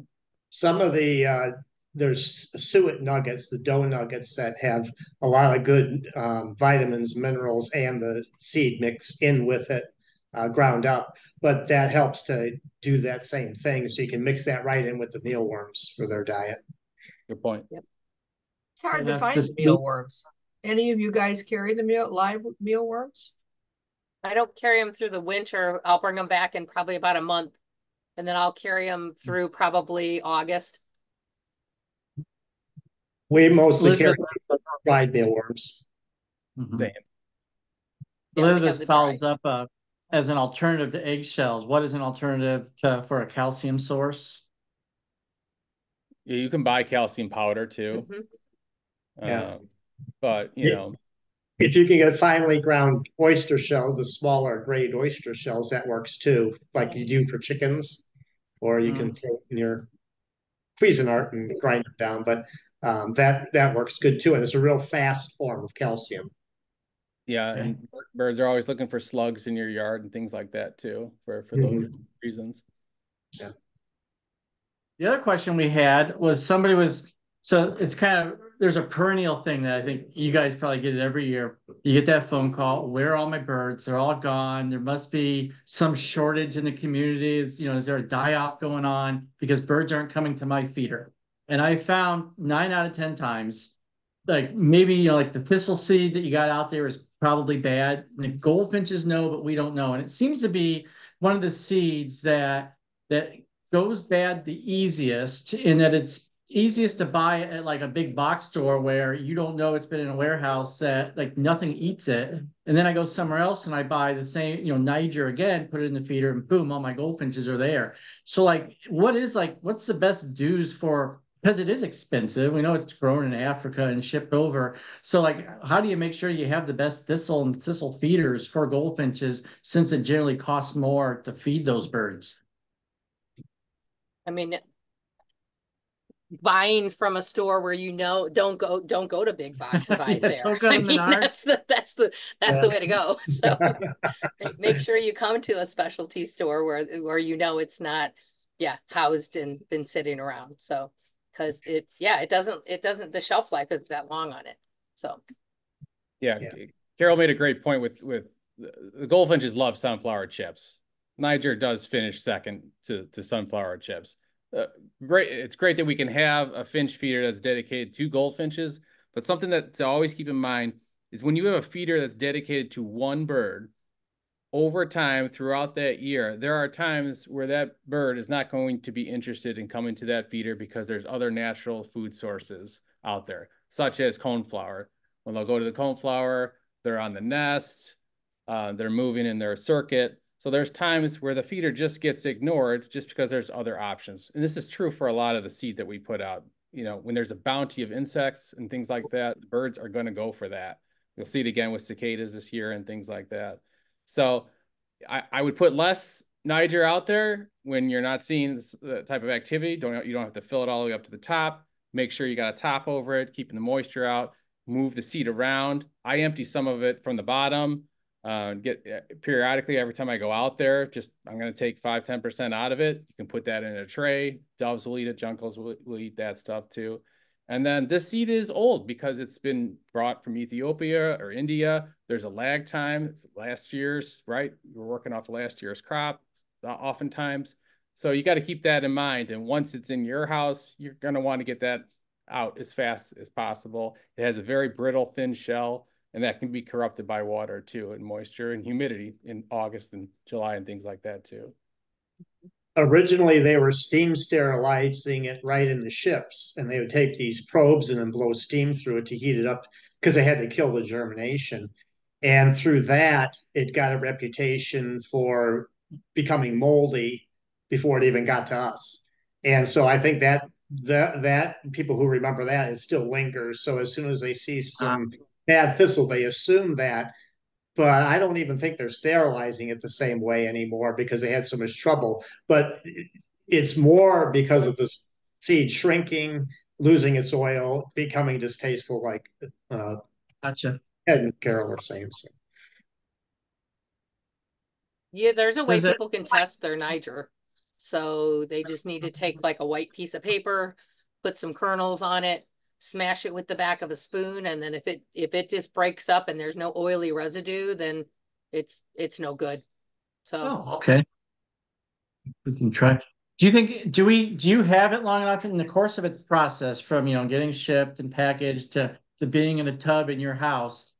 Some of the uh, there's suet nuggets, the dough nuggets that have a lot of good um, vitamins, minerals, and the seed mix in with it, uh, ground up. But that helps to do that same thing, so you can mix that right in with the mealworms for their diet. Good point. It's hard Yeah, to find mealworms. Any of you guys carry the meal, live mealworms? I don't carry them through the winter. I'll bring them back in probably about a month. And then I'll carry them through probably August. We mostly carry Elizabeth, dried mealworms. Mhm. Same. Yeah, Elizabeth follows dry. up, uh, as an alternative to eggshells. What is an alternative to, for a calcium source? Yeah, you can buy calcium powder too. Mhm. Yeah. Um, But, you Yeah. know, If you can get finely ground oyster shell, the smaller grade oyster shells, that works too, like you do for chickens. Or you can throw it in your Cuisinart and grind it down, but um, that that works good too, and it's a real fast form of calcium. yeah, Okay. and birds are always looking for slugs in your yard and things like that too, for, for those Mhm. reasons. Yeah. The other question we had was somebody was, so it's kind of, there's a perennial thing that I think you guys probably get it every year. You get that phone call, where are all my birds? They're all gone. There must be some shortage in the community. It's, you know, is there a die-off going on? Because birds aren't coming to my feeder. And I found nine out of ten times, like maybe, you know, like the thistle seed that you got out there is probably bad. And the goldfinches know, but we don't know. And it seems to be one of the seeds that that goes bad the easiest in that it's easiest to buy at like a big box store where you don't know it's been in a warehouse that like nothing eats it. And then I go somewhere else and I buy the same, you know, Niger again, put it in the feeder and boom, all my goldfinches are there. So like, what is like, what's the best dues for, because it is expensive. We know it's grown in Africa and shipped over. So like, how do you make sure you have the best thistle and thistle feeders for goldfinches since it generally costs more to feed those birds? I mean, buying from a store where you know, don't go, don't go to big box and buy it Yeah, there. don't go to I mean, Menards. that's the, that's the, that's Yeah. the way to go. So make- make sure you come to a specialty store where, where you know it's not, yeah, housed and been sitting around. So, cause it, yeah, it doesn't, it doesn't, the shelf life is that long on it. So, Yeah, Yeah. Carol made a great point with, with, the the goldfinches love sunflower chips. Niger does finish second to, to sunflower chips. Uh, great, it's great that we can have a finch feeder that's dedicated to goldfinches, but something that to always keep in mind is when you have a feeder that's dedicated to one bird, over time throughout that year, there are times where that bird is not going to be interested in coming to that feeder because there's other natural food sources out there, such as coneflower. When they'll go to the coneflower, they're on the nest, uh, they're moving in their circuit. So there's times where the feeder just gets ignored just because there's other options. And this is true for a lot of the seed that we put out. You know, when there's a bounty of insects and things like that, birds are going to go for that. You'll see it again with cicadas this year and things like that. So I, I would put less Niger out there when you're not seeing this the type of activity. Don't you don't have to fill it all the way up to the top. Make sure you got a top over it, keeping the moisture out. Move the seed around. I empty some of it from the bottom. Uh, get uh, periodically every time I go out there. Just I'm going to take five ten percent out of it. You can put that in a tray. Doves will eat it. Juncos will, will eat that stuff too. And then this seed is old because it's been brought from Ethiopia or India. There's a lag time. It's last year's, right? You're working off last year's crop uh, oftentimes. So you got to keep that in mind. And once it's in your house, you're going to want to get that out as fast as possible. It has a very brittle, thin shell, and that can be corrupted by water too, and moisture and humidity in August and July and things like that too. Originally, they were steam sterilizing it right in the ships, and they would take these probes and then blow steam through it to heat it up because they had to kill the germination. And through that, it got a reputation for becoming moldy before it even got to us. And so I think that that that people who remember that it still lingers. So as soon as they see some ah. Bad thistle, they assume that. But I don't even think they're sterilizing it the same way anymore because they had so much trouble. But it's more because of the seed shrinking, losing its oil, becoming distasteful, like uh, Gotcha. Ed and Carol were saying. So. yeah, there's a way Is it- people can test their Niger. So they just need to take like a white piece of paper, put some kernels on it, smash it with the back of a spoon, and then if it, if it just breaks up and there's no oily residue, then it's, it's no good. So Oh, okay. We can try. Do you think, do we, do you have it long enough in the course of its process from, you know, getting shipped and packaged to, to being in a tub in your house?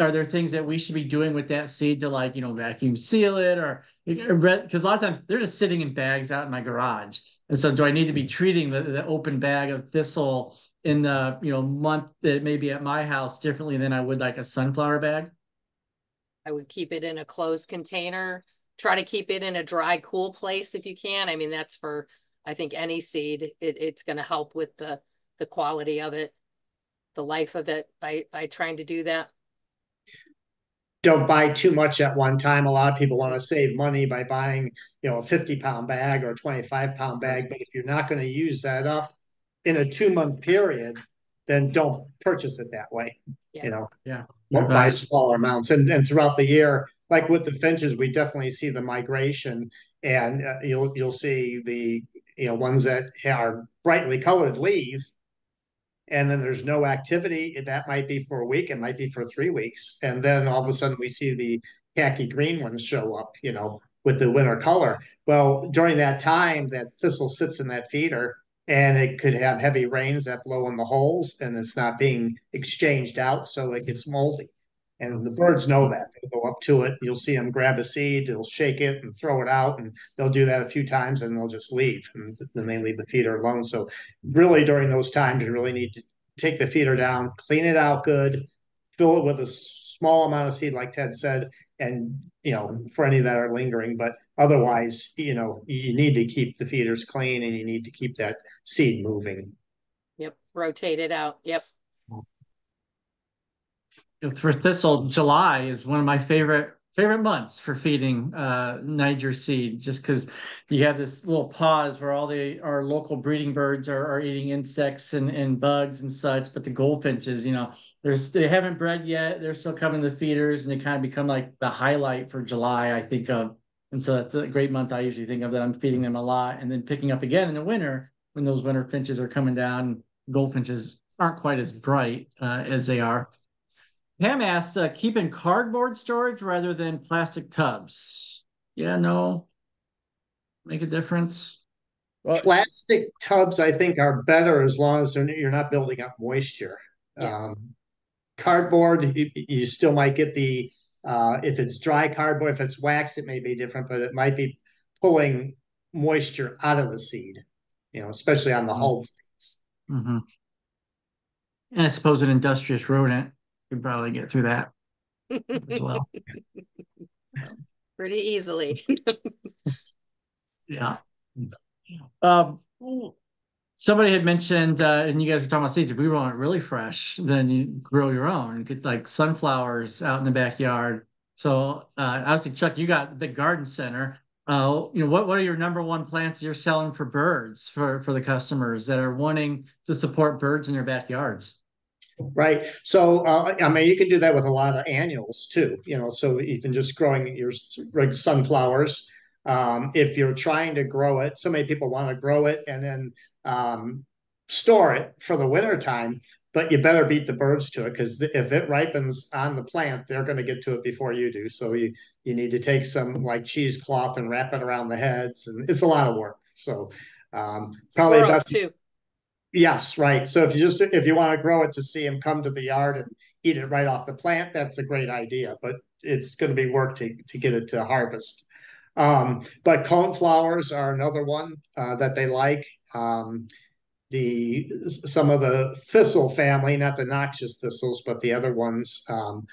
Are there things that we should be doing with that seed to like, you know, vacuum seal it or, because a lot of times they're just sitting in bags out in my garage. And so do I need to be mm. treating the, the open bag of thistle in the, you know, month that may be at my house differently than I would like a sunflower bag? I would keep it in a closed container. Try to keep it in a dry, cool place if you can. I mean, that's for, I think any seed, it, it's gonna help with the, the quality of it, the life of it by, by trying to do that. don't buy too much at one time. A lot of people want to save money by buying, you know, a fifty pound bag or a twenty five pound bag. But if you're not going to use that up in a two month period, then don't purchase it that way. Yeah. You know, Yeah. Won't buy smaller amounts. And and throughout the year, like with the finches, we definitely see the migration, and uh, you'll you'll see the you know ones that are brightly colored leave. And then there's no activity. That might be for a week. It might be for three weeks. And then all of a sudden we see the khaki green ones show up, you know, with the winter color. Well, during that time, that thistle sits in that feeder and it could have heavy rains that blow in the holes and it's not being exchanged out. So it gets moldy. And the birds know that. They go up to it. You'll see them grab a seed, they'll shake it and throw it out. And they'll do that a few times and they'll just leave. And then they leave the feeder alone. So really during those times, you really need to take the feeder down, clean it out good, fill it with a small amount of seed, like Ted said, and you know, for any that are lingering, but otherwise, you know, you need to keep the feeders clean and you need to keep that seed moving. Yep, rotate it out. Yep. for thistle, July is one of my favorite favorite months for feeding uh Niger seed, just because you have this little pause where all the our local breeding birds are, are eating insects and, and bugs and such, but the goldfinches, you know, there's they haven't bred yet. They're still coming to feeders, and they kind of become like the highlight for July, I think of. And so that's a great month I usually think of that I'm feeding them a lot, and then picking up again in the winter when those winter finches are coming down. And goldfinches aren't quite as bright uh, as they are. Pam asks, uh, keep in cardboard storage rather than plastic tubs. Yeah, no. Make a difference. Well, Plastic tubs, I think, are better as long as you're not building up moisture. Yeah. Um, cardboard, you, you still might get the, uh, if it's dry cardboard, if it's wax, it may be different, but it might be pulling moisture out of the seed, you know, especially on the Mhm. hull. Mhm. And I suppose an industrious rodent could probably get through that as well. Pretty easily. Yeah. Um, somebody had mentioned, uh, and you guys were talking about seeds. If we want it really fresh, then you grow your own. Get like sunflowers out in the backyard. So, uh, obviously, Chuck, you got the garden center. Uh, you know, what, what are your number one plants you're selling for birds for, for the customers that are wanting to support birds in their backyards? Right. So, uh, I mean, you can do that with a lot of annuals too, you know, so even just growing your sunflowers. Um, if you're trying to grow it, so many people want to grow it and then um, store it for the winter time, but you better beat the birds to it because if it ripens on the plant, they're going to get to it before you do. So you you need to take some like cheesecloth and wrap it around the heads, and it's a lot of work. So um, probably Squirrels too. Yes, right. So if you just if you want to grow it to see them come to the yard and eat it right off the plant, that's a great idea. But it's going to be work to to get it to harvest. Um, but cone flowers are another one uh, that they like. Um, the some of the thistle family, not the noxious thistles, but the other ones um,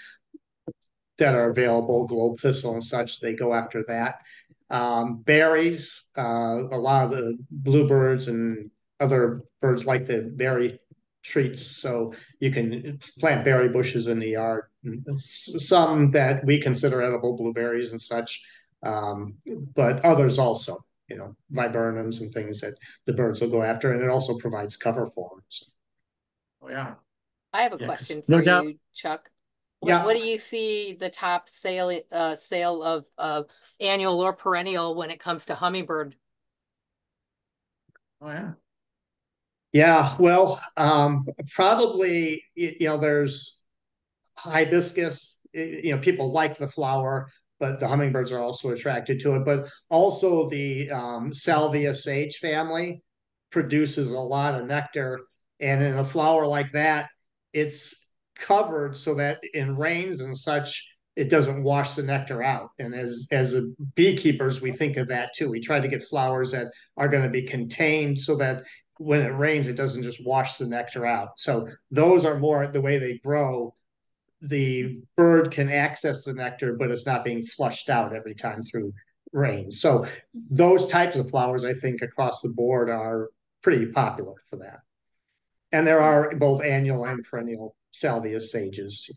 that are available, globe thistle and such, they go after that. Um, berries, uh, a lot of the bluebirds and other birds like the berry treats, so you can plant berry bushes in the yard. Some that we consider edible blueberries and such, um, but others also, you know, viburnums and things that the birds will go after, and it also provides cover for them. So, Oh, yeah. I have a Yes. question No for doubt. you, Chuck. What, Yeah. what do you see the top sale, uh, sale of, of annual or perennial when it comes to hummingbird? Oh, yeah. Yeah, well, um, probably, you know, there's hibiscus, you know, people like the flower, but the hummingbirds are also attracted to it. But also the um, Salvia sage family produces a lot of nectar. And in a flower like that, it's covered so that in rains and such, it doesn't wash the nectar out. And as as beekeepers, we think of that too. We try to get flowers that are going to be contained so that when it rains, it doesn't just wash the nectar out. So those are more the way they grow. The bird can access the nectar, but it's not being flushed out every time through rain. So those types of flowers, I think, across the board are pretty popular for that. And there are both annual and perennial salvia sages.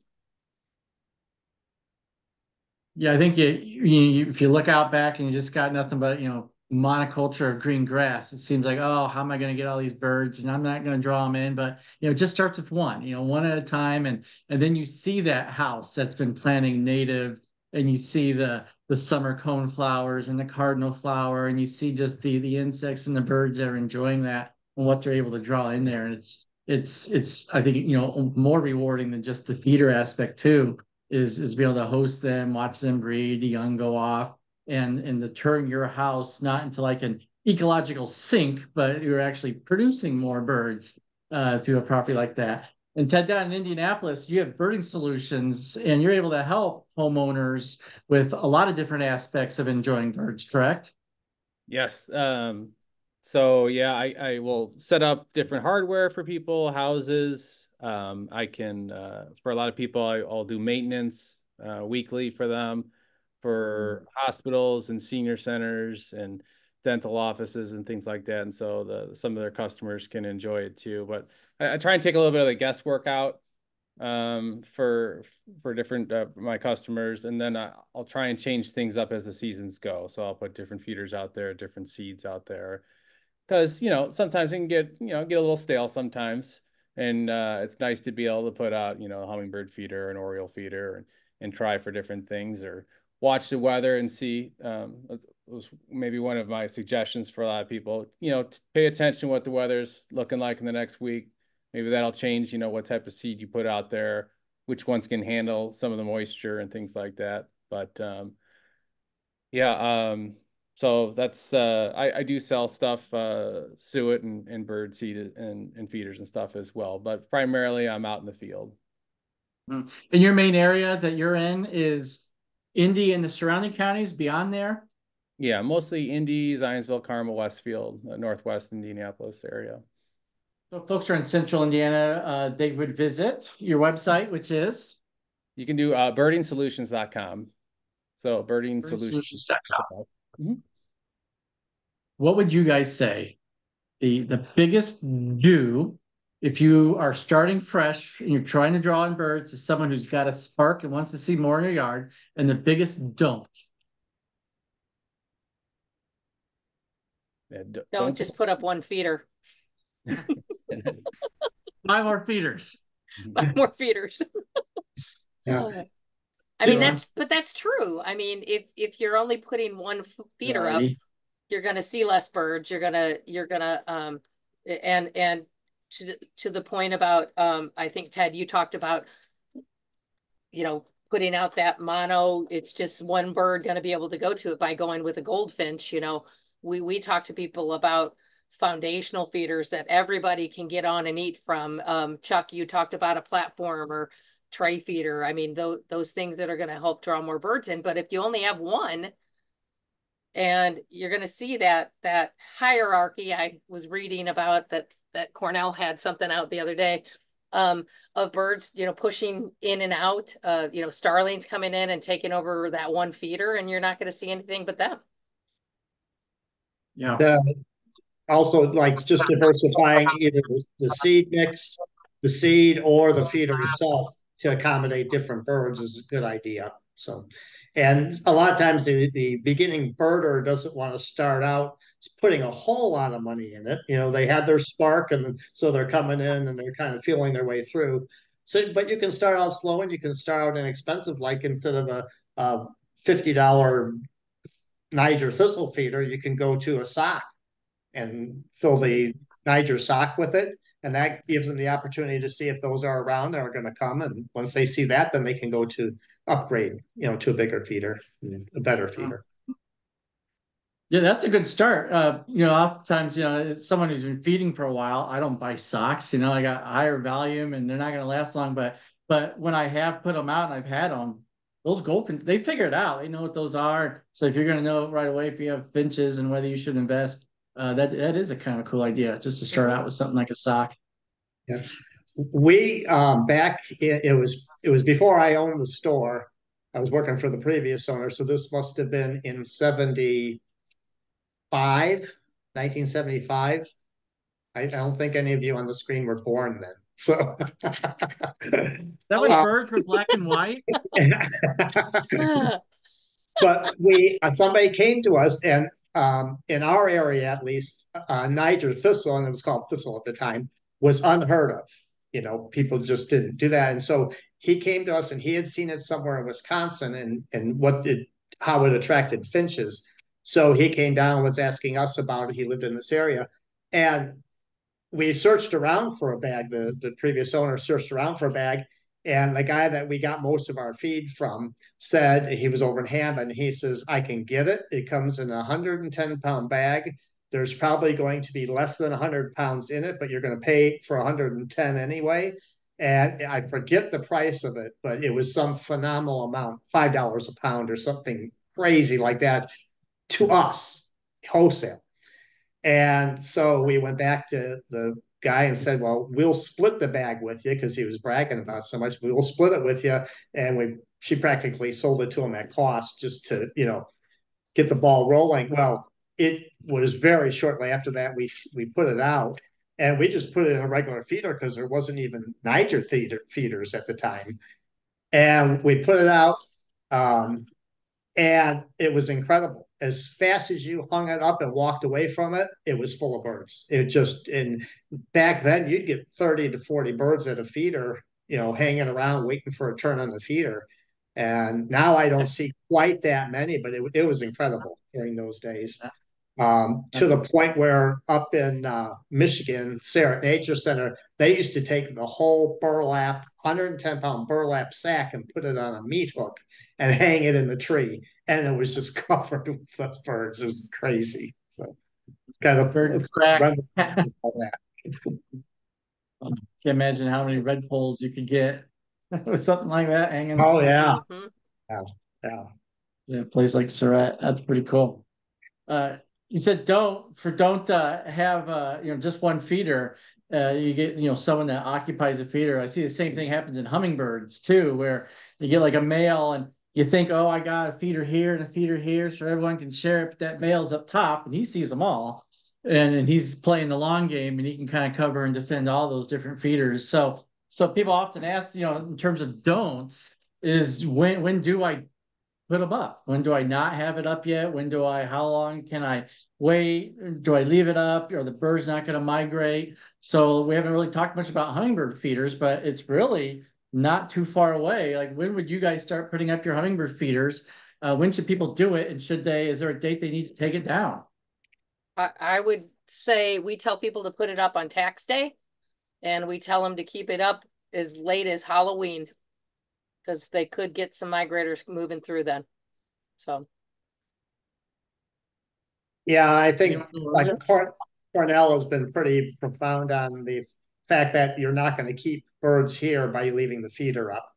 Yeah, I think you, you, if you look out back and you just got nothing but, you know, monoculture of green grass, it seems like, oh, how am I gonna get all these birds? And I'm not gonna draw them in, but you know, just starts with one, you know, one at a time. And and then you see that house that's been planting native and you see the the summer cone flowers and the cardinal flower, and you see just the the insects and the birds that are enjoying that and what they're able to draw in there. And it's it's it's I think you know more rewarding than just the feeder aspect too is is be able to host them, watch them breed, the young go off, and and to turn your house not into like an ecological sink, but you're actually producing more birds uh, through a property like that. And Ted, down in Indianapolis, you have birding solutions, and you're able to help homeowners with a lot of different aspects of enjoying birds. Correct? Yes. Um, so yeah, I, I will set up different hardware for people, houses. Um, I can, uh, for a lot of people, I, I'll do maintenance, uh, weekly for them, for hospitals and senior centers and dental offices and things like that. And so the, some of their customers can enjoy it too. But I, I try and take a little bit of the guesswork out, um, for, for different, uh, my customers. And then I, I'll try and change things up as the seasons go. So I'll put different feeders out there, different seeds out there because you know sometimes it can get you know get a little stale sometimes and uh, it's nice to be able to put out you know a hummingbird feeder an oriole feeder and, and try for different things or watch the weather and see um, that was maybe one of my suggestions for a lot of people you know pay attention what the weather's looking like in the next week. Maybe that'll change you know what type of seed you put out there which ones can handle some of the moisture and things like that. But um, yeah um, so that's uh I, I do sell stuff, uh suet and, and bird seed and, and feeders and stuff as well, but primarily I'm out in the field. And your main area that you're in is Indy and the surrounding counties beyond there? Yeah, mostly Indy, Zionsville, Carmel, Westfield, uh, Northwest Indianapolis area. So folks are in central Indiana, uh, they would visit your website, which is You can do uh birdingsolutions.com. So birding solutions. birding-solutions.com. Mhm. What would you guys say? The the biggest do if you are starting fresh and you're trying to draw in birds is someone who's got a spark and wants to see more in your yard, and the biggest don't. Yeah, d- Don't just put up one feeder, Buy more feeders. buy more feeders. Yeah. Uh, I mean, Yeah. that's, but that's true. I mean, if, if you're only putting one f- feeder up, you're gonna see less birds, you're gonna, you're gonna, um, and, and to, to the point about, um, I think Ted, you talked about, you know, putting out that mono, it's just one bird gonna be able to go to it by going with a goldfinch, you know. We, we talk to people about foundational feeders that everybody can get on and eat from. Um, Chuck, you talked about a platform or tray feeder. I mean, those, those things that are gonna help draw more birds in, but if you only have one, and you're gonna see that, that hierarchy I was reading about that, that Cornell had something out the other day. Um, of birds, you know, pushing in and out, uh, you know, starlings coming in and taking over that one feeder and you're not gonna see anything but them. Yeah. The, also like just diversifying either the, the seed mix, the seed or the feeder itself to accommodate different birds is a good idea. So, and a lot of times the, the beginning birder doesn't want to start out putting a whole lot of money in it. You know, they had their spark and so they're coming in and they're kind of feeling their way through. So, but you can start out slow and you can start out inexpensive, like instead of a, a $50 Niger thistle feeder, you can go to a sock and fill the Niger sock with it. And that gives them the opportunity to see if those are around and are gonna come, and once they see that, then they can go to upgrade, you know, to a bigger feeder, a better feeder. Yeah, that's a good start. Uh, you know, oftentimes, you know, it's someone who's been feeding for a while. I don't buy socks, you know, I got higher volume and they're not gonna last long, but but when I have put them out and I've had them, those goldfinch, they figure it out. They know what those are. So if you're gonna know right away if you have finches and whether you should invest, uh, that that is a kind of cool idea, just to start out with something like a sock. Yes. We, um, back, it, it was, it was before I owned the store. I was working for the previous owner, so this must have been in seventy-five, nineteen seventy-five. I, I don't think any of you on the screen were born then, so. That was Uh, birds were black and white. But we, uh, somebody came to us and, um, in our area at least, uh, Niger thistle, and it was called thistle at the time, was unheard of. You know, people just didn't do that. And so he came to us and he had seen it somewhere in Wisconsin and, and what did, how it attracted finches. So he came down and was asking us about it. He lived in this area. And we searched around for a bag. The, the previous owner searched around for a bag. And the guy that we got most of our feed from said he was over in Hammond. He says, I can get it. It comes in a 110 pound bag. There's probably going to be less than 100 pounds in it, but you're going to pay for 110 anyway. And I forget the price of it, but it was some phenomenal amount $5 a pound or something crazy like that to us, wholesale. And so we went back to the guy and said, Well, we'll split the bag with you because he was bragging about so much. We will split it with you. And we she practically sold it to him at cost just to, you know, get the ball rolling. Well, it was very shortly after that we we put it out and we just put it in a regular feeder because there wasn't even Niger feeder, feeders at the time. And we put it out um, and it was incredible. As fast as you hung it up and walked away from it, it was full of birds. It just and back then you'd get 30 to 40 birds at a feeder, you know, hanging around waiting for a turn on the feeder. And now I don't see quite that many, but it, it was incredible during those days. Um, to the point where up in uh, Michigan, Sarett Nature Center, they used to take the whole burlap, 110 pound burlap sack and put it on a meat hook and hang it in the tree. And it was just covered with birds. It was crazy. So it's kind of Bird crack. reminiscent of that. Can't imagine how many redpolls you could get with something like that hanging. Oh, yeah. Mhm. Yeah. Yeah, a place like Sarett, that's pretty cool. Uh, you said don't, for don't, uh, have, uh, you know, just one feeder. Uh, you get, you know, someone that occupies a feeder. I see the same thing happens in hummingbirds too, where you get like a male and you think, oh, I got a feeder here and a feeder here, so everyone can share it. But that male's up top and he sees them all. And, and he's playing the long game and he can kind of cover and defend all those different feeders. So, so people often ask, you know, in terms of don'ts, is when, when do I put them up? When do I not have it up yet? When do I, how long can I wait? Do I leave it up? Are the birds not going to migrate? So we haven't really talked much about hummingbird feeders, but it's really not too far away. Like when would you guys start putting up your hummingbird feeders? Uh, when should people do it? And should they, is there a date they need to take it down? I, I would say we tell people to put it up on tax day. And we tell them to keep it up as late as Halloween. Cause they could get some migrators moving through then. So, Yeah, I think like Cornell has been pretty profound on the fact that you're not going to keep birds here by leaving the feeder up.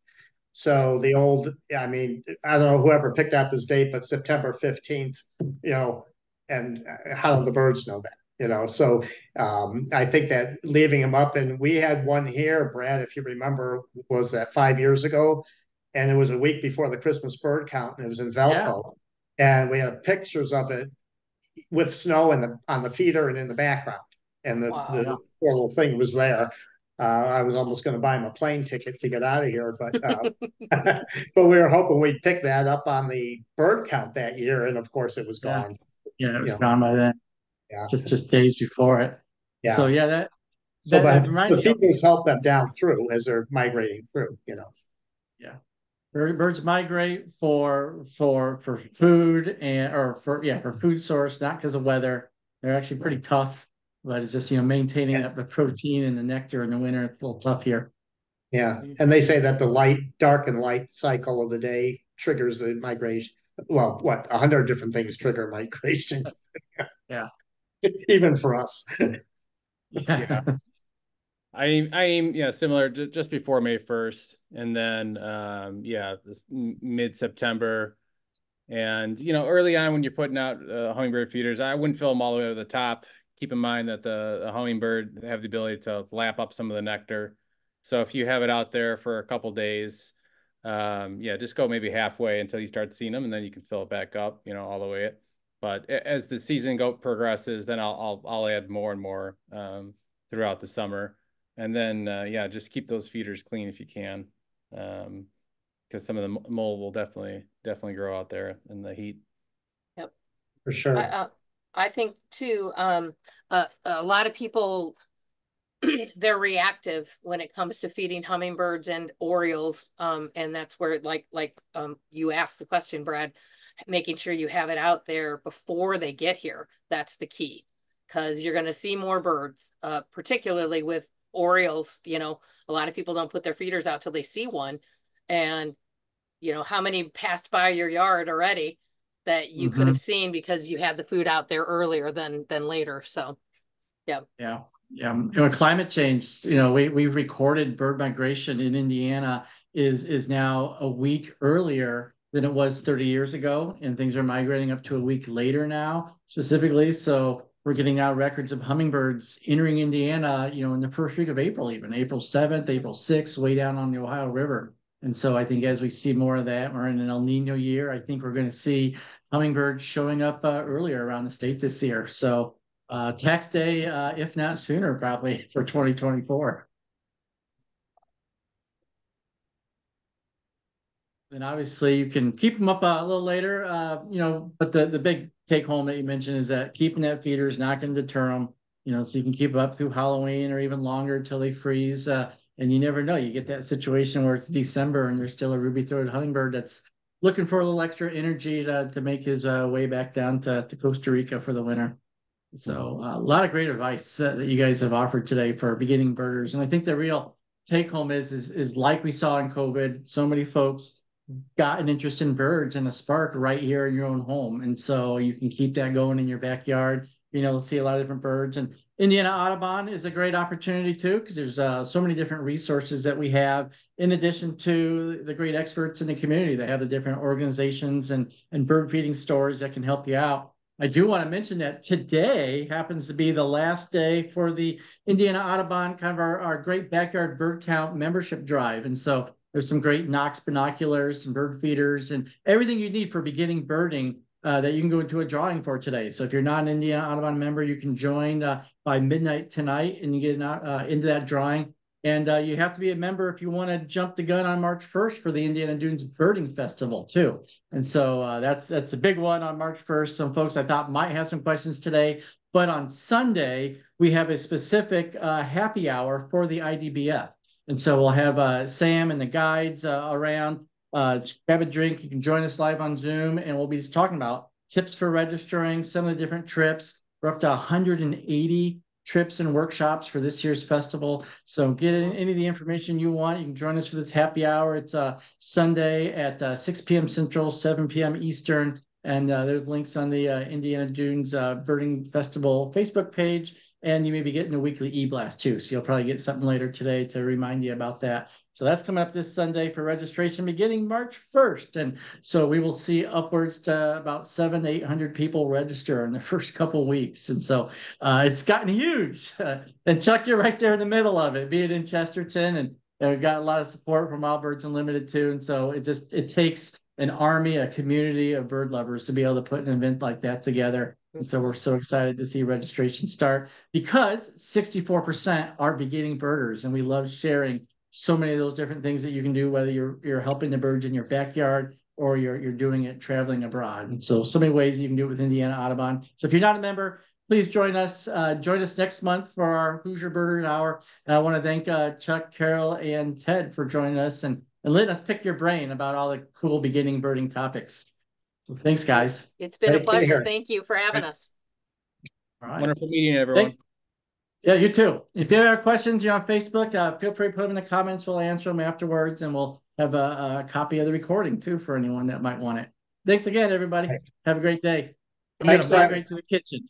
So the old, I mean, I don't know whoever picked out this date, but September fifteenth, you know, and how do the birds know that? You know, so um, I think that leaving them up, and we had one here, Brad, if you remember, was that five years ago, and it was a week before the Christmas bird count, and it was in Valpo, and we had pictures of it with snow in the on the feeder and in the background, and the Wow. the poor little thing was there. Uh, I was almost going to buy him a plane ticket to get out of here, but uh, but we were hoping we'd pick that up on the bird count that year, and of course it was gone. Yeah, it was Yeah. gone by then, Yeah, just, just days before it. yeah. So yeah, that, so that- that but reminds the me of- feeders help them down through as they're migrating through. You know. Yeah, birds migrate for for for food and or for yeah for food source, not because of weather. They're actually pretty tough but it's just, you know, maintaining up the protein and the nectar in the winter. It's a little tough here. Yeah, and they say that the light, dark and light cycle of the day triggers the migration. Well, what, a hundred different things trigger migration. Yeah. Even for us. Yeah. I aim, I aim, yeah, similar, ju- just before May first, and then, um, yeah, this m- mid-September. And, you know, early on when you're putting out, uh, hummingbird feeders, I wouldn't fill them all the way to the top. Keep in mind that the, the hummingbird have the ability to lap up some of the nectar. So if you have it out there for a couple days, um, yeah, just go maybe halfway until you start seeing them, and then you can fill it back up, you know, all the way. It. But as the season go progresses, then I'll, I'll, I'll add more and more, um, throughout the summer. And then, uh, yeah, just keep those feeders clean if you can. Um, because some of the mold will definitely, definitely grow out there in the heat. Yep, for sure. I, uh, I think too, um, uh, a lot of people, they're reactive when it comes to feeding hummingbirds and orioles. Um, and that's where like, like, um, you asked the question, Brad, making sure you have it out there before they get here. That's the key. Cause you're gonna see more birds, uh, particularly with orioles, you know, a lot of people don't put their feeders out till they see one. And, you know, how many passed by your yard already? That you could mm-hmm. have seen because you had the food out there earlier than than later. So Yeah, yeah. Um, you know, climate change, you know, we, we recorded bird migration in Indiana is, is now a week earlier than it was thirty years ago. And things are migrating up to a week later now specifically. So we're getting out records of hummingbirds entering Indiana, you know, in the first week of April, even April seventh, April sixth, way down on the Ohio River. And so I think as we see more of that, we're in an El Nino year. I think we're going to see hummingbirds showing up uh, earlier around the state this year. So uh, tax day, uh, if not sooner, probably for 2024. And obviously you can keep them up uh, a little later, uh, you know, but the, the big take home that you mentioned is that keeping that feeder is not going to deter them, you know, so you can keep up through Halloween or even longer until they freeze. Uh, and you never know, you get that situation where it's December and there's still a ruby-throated hummingbird that's looking for a little extra energy to, to make his uh, way back down to, to Costa Rica for the winter. So uh, a lot of great advice uh, that you guys have offered today for beginning birders. And I think the real take home is, is, is like we saw in COVID, so many folks got an interest in birds and a spark right here in your own home. And so you can keep that going in your backyard, you know, see a lot of different birds. And Indiana Audubon is a great opportunity too, because there's uh, so many different resources that we have, in addition to the great experts in the community that have the different organizations and, and bird feeding stores that can help you out. I do want to mention that today happens to be the last day for the Indiana Audubon, kind of our, our great backyard bird count membership drive. And so there's some great Nocs binoculars, some bird feeders, and everything you need for beginning birding uh, that you can go into a drawing for today. So if you're not an Indiana Audubon member, you can join uh, by midnight tonight and you get uh, into that drawing. And uh, you have to be a member if you want to jump the gun on March 1st for the Indiana Dunes Birding Festival too. And so uh, that's that's a big one on March 1st. Some folks I thought might have some questions today, but on Sunday we have a specific uh, happy hour for the IDBF. And so we'll have uh, Sam and the guides uh, around. Uh, grab a drink. You can join us live on Zoom, and we'll be talking about tips for registering, some of the different trips. We're up to 180 trips and workshops for this year's festival. So get any of the information you want. You can join us for this happy hour. It's uh, Sunday at uh, 6 p.m. Central, 7 p.m. Eastern. And uh, there's links on the uh, Indiana Dunes uh, Birding Festival Facebook page. And you may be getting a weekly e-blast too. So you'll probably get something later today to remind you about that. So that's coming up this Sunday for registration beginning March 1st. And so we will see upwards to about seven, 800 people register in the first couple weeks. And so uh, it's gotten huge. and Chuck, you're right there in the middle of it, being in Chesterton. And, and we've got a lot of support from Wild Birds Unlimited too. And so it just, it takes an army, a community of bird lovers to be able to put an event like that together. And so we're so excited to see registration start because 64% are beginning birders and we love sharing so many of those different things that you can do, whether you're you're helping the birds in your backyard or you're you're doing it traveling abroad. And so so many ways you can do it with Indiana Audubon. So if you're not a member, please join us. Uh, join us next month for our Hoosier Bird Hour. And I want to thank uh, Chuck, Carol, and Ted for joining us and and letting us pick your brain about all the cool beginning birding topics. So thanks, guys. it's been a Thank you. pleasure. Thank you for having us. All right. Wonderful meeting, everyone. Yeah, you too. If you have questions, you're on Facebook, uh, feel free to put them in the comments. We'll answer them afterwards and we'll have a, a copy of the recording too for anyone that might want it. Thanks again, everybody. Have a great day. I'm Thanks, migrate to the kitchen.